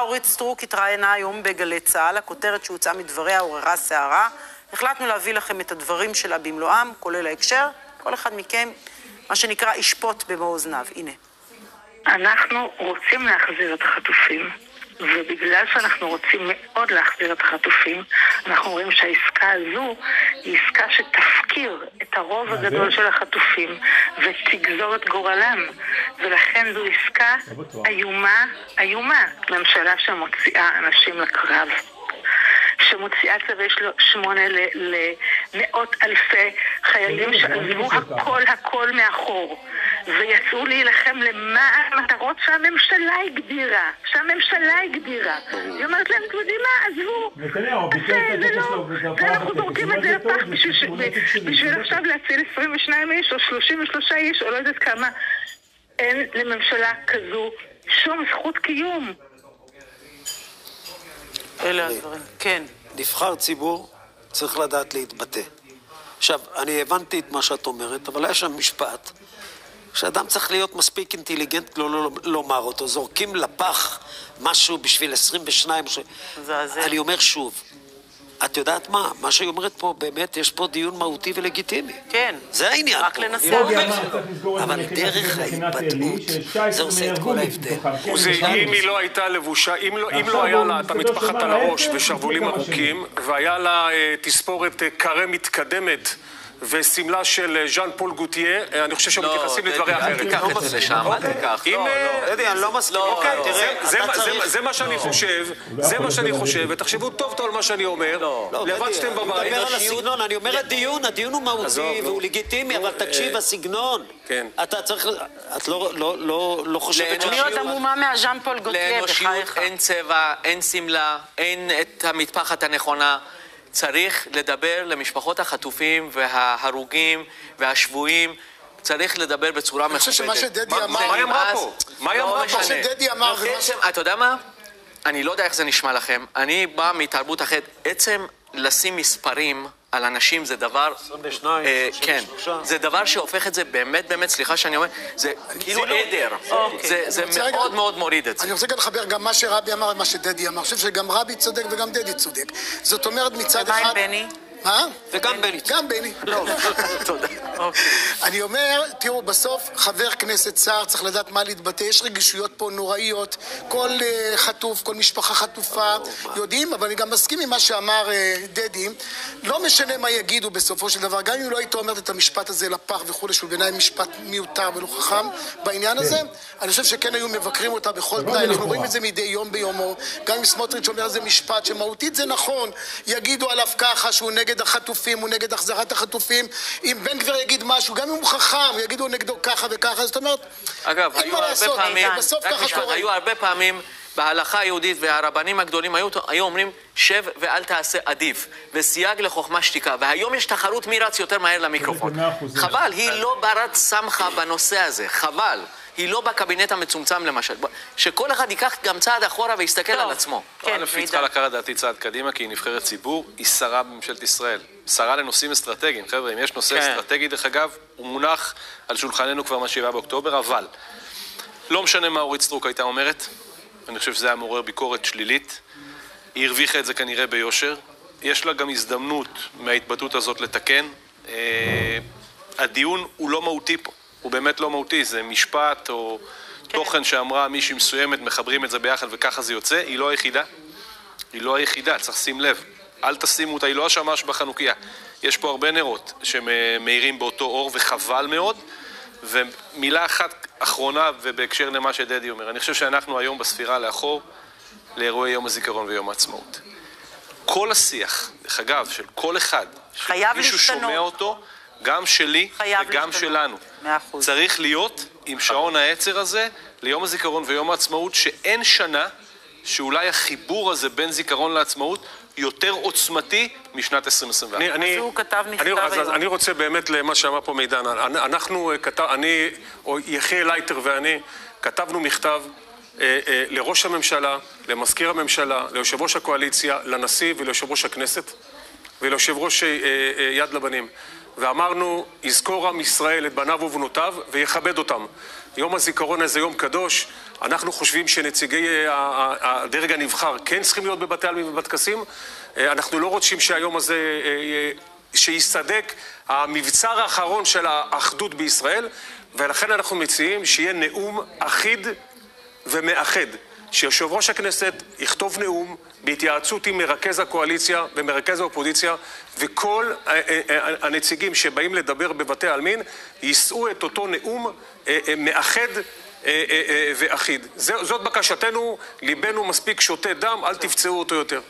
אורית סטרוק התראיינה היום בגלי צה"ל, הכותרת שהוצאה מדבריה עוררה סערה. החלטנו להביא לכם את הדברים שלה במלואם, כולל ההקשר. כל אחד מכם, מה שנקרא, ישפוט במו אוזניו. הנה. אנחנו רוצים להחזיר את החטופים, ובגלל שאנחנו רוצים מאוד להחזיר את החטופים, אנחנו רואים שהעסקה הזו היא עסקה שתפקיר את הרוב הגדול של החטופים ותגזור את גורלם, ולכן זו עסקה איומה, איומה. ממשלה שמוציאה אנשים לקרב. שמוציאה צווי שמונה למאות אלפי חיילים שעזבו הכל הכל מאחור ויצאו להילחם למען מטרות שהממשלה הגדירה, שהממשלה הגדירה. היא אומרת להם, אתם יודעים מה, עזבו, זה לא, ואנחנו זורקים את זה לפח בשביל עכשיו להציל 22 איש או 33 איש או לא יודעת כמה. אין לממשלה כזו שום זכות קיום. אלה הדברים, כן. נבחר ציבור צריך לדעת להתבטא. עכשיו, אני הבנתי את מה שאת אומרת, אבל היה שם משפט שאדם צריך להיות מספיק אינטליגנט לא, לא, לא לומר אותו. זורקים לפח משהו בשביל 22... ש... זה זה. אני אומר שוב, את יודעת מה? מה שהיא אומרת פה, באמת, יש פה דיון מהותי ולגיטימי. כן. זה העניין רק פה. לנסות. אבל דרך ההתבטאות, זה עושה את כל ההבדל. זה אם היא לא הייתה לבושה, אם לא, לא היה לה את המטפחת על הראש ושרוולים ארוכים, והיה לה אה, תספורת אה, קרה מתקדמת ושמלה של אה, ז'אן פול גוטייה, אה, אני חושב שהם מתייחסים לדבריה אחרת. אל תיקח את זה לשם, אל תיקח. אם, לא, אה, לא. דדי, אני לא מסכים. לא, אוקיי, לא. תראה, זה, מה- זה, צריך... זה מה שאני חושב, זה מה שאני חושב, ותחשבו טוב טוב על מה שאני אומר, לא. לא, לבד שאתם אני בבית. מדבר על הסגנון, אני אומר הדיון, הדיון הוא מהותי. והוא לגיטימי, אבל תקשיב, הסגנון. כן. אתה צריך... את לא- לא- לא לא חושבת לאנושיות- להיות עמומה מהז'אן פול לאנושיות בחייך. אין צבע, אין שמלה, אין את המטפחת הנכונה. צריך לדבר למשפחות החטופים וההרוגים והשבויים. צריך לדבר בצורה מכובדת. חושב שמה שדדי אמר- מה היא אמרה. פה? מה היא לא אמרה פה? מה שדדי אמר עצם- אתה יודע מה? אני לא יודע איך זה נשמע לכם. אני בא מתרבות אחרת. עצם לשים מספרים על אנשים זה דבר... 22, אה, כן. 33. זה דבר שהופך את זה באמת, באמת, סליחה שאני אומר, זה כאילו עדר. זה- זה רגע- מאוד מאוד מוריד את זה. אני רוצה גם לחבר גם מה שרבי אמר ומה שדדי אמר. אני חושב שגם רבי צודק וגם דדי צודק. זאת אומרת, מצד ומה אחד... עם בני? מה? וגם בני. גם בני. תודה. אני אומר, תראו, בסוף חבר כנסת שר צריך לדעת מה להתבטא, יש רגישויות פה נוראיות, כל אה, חטוף, כל משפחה חטופה, יודעים, אבל אני גם מסכים עם מה שאמר אה, דדי, לא משנה מה יגידו בסופו של דבר, גם אם לא היית אומרת את המשפט הזה לפח וכולי, שהוא בעיניי משפט מיותר ולא חכם בעניין הזה, אני חושב שכן היו מבקרים אותה בכל תנאי, אנחנו רואים את זה מדי יום ביומו, גם אם סמוטריץ' אומר איזה משפט שמהותית זה נכון, יגידו עליו ככה שהוא נגד החטופים, הוא נגד החזרת החטופים, אם בן גביר יגיד משהו, גם אם הוא חכם, יגידו נגדו ככה וככה, זאת אומרת, אגב, אין היו מה הרבה לעשות, פעמים, בסוף ככה קורה. היו הרבה פעמים בהלכה היהודית והרבנים הגדולים היו, היו אומרים שב ואל תעשה עדיף וסייג לחוכמה שתיקה והיום יש תחרות מי רץ יותר מהר למיקרופון. חבל, היא לא ברת סמכה בנושא הזה, חבל היא לא בקבינט המצומצם למשל שכל אחד ייקח גם צעד אחורה ויסתכל טוב. על עצמו כן, א', היא מידע. צריכה לקחת לדעתי צעד קדימה, כי היא נבחרת ציבור, היא שרה בממשלת ישראל. שרה לנושאים אסטרטגיים. חבר'ה, אם יש נושא כן. אסטרטגי, דרך אגב, הוא מונח על שולחננו כבר מה-7 באוקטובר, אבל לא משנה מה אורית סטרוק הייתה אומרת, אני חושב שזה היה מעורר ביקורת שלילית. היא הרוויחה את זה כנראה ביושר. יש לה גם הזדמנות מההתבטאות הזאת לתקן. אה, הדיון הוא לא מהותי פה, הוא באמת לא מהותי, זה משפט או תוכן שאמרה מישהי מסוימת, מחברים את זה ביחד וככה זה יוצא, היא לא היחידה. היא לא היחידה, צריך לשים לב. אל תשימו אותה, היא לא השמש בחנוכיה. יש פה הרבה נרות שמאירים באותו אור, וחבל מאוד. ומילה אחת אחרונה, ובהקשר למה שדדי אומר, אני חושב שאנחנו היום בספירה לאחור לאירועי יום הזיכרון ויום העצמאות. כל השיח, דרך אגב, של כל אחד, חייב שמישהו להשתנות. שומע אותו, גם שלי וגם. שלנו. צריך להיות עם שעון העצר הזה ליום הזיכרון ויום העצמאות, שאין שנה שאולי החיבור הזה בין זיכרון לעצמאות יותר עוצמתי משנת 2021. אז הוא כתב מכתב אני, אז, אז. אני רוצה באמת למה שאמר פה מידן. אנ- אנחנו אה, כתב, אני, או יחיאל לייטר ואני, כתבנו מכתב אה, אה, לראש הממשלה, למזכיר הממשלה, ליושב ראש הקואליציה, לנשיא וליושב ראש הכנסת וליושב ראש אה, אה, יד לבנים. ואמרנו, יזכור עם ישראל את בניו ובנותיו ויכבד אותם. יום הזיכרון הזה יום קדוש, אנחנו חושבים שנציגי הדרג הנבחר כן צריכים להיות בבתי עלמין ובטקסים. אה, אנחנו לא רוצים שהיום הזה אה, שיסדק המבצר האחרון של האחדות בישראל, ולכן אנחנו מציעים שיהיה נאום אחיד ומאחד. שיושב ראש הכנסת יכתוב נאום בהתייעצות עם מרכז הקואליציה ומרכז האופוזיציה וכל ה- ה- ה- הנציגים שבאים לדבר בבתי העלמין יישאו את אותו נאום אה, אה, מאחד אה, אה, אה, ואחיד. זאת בקשתנו, ליבנו מספיק שותה דם, אל תפצעו אותו יותר.